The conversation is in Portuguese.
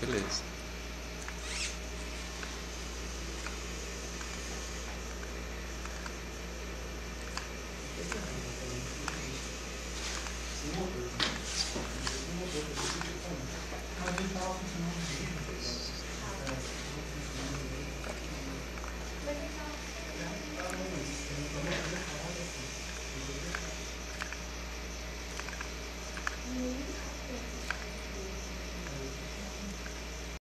Beleza.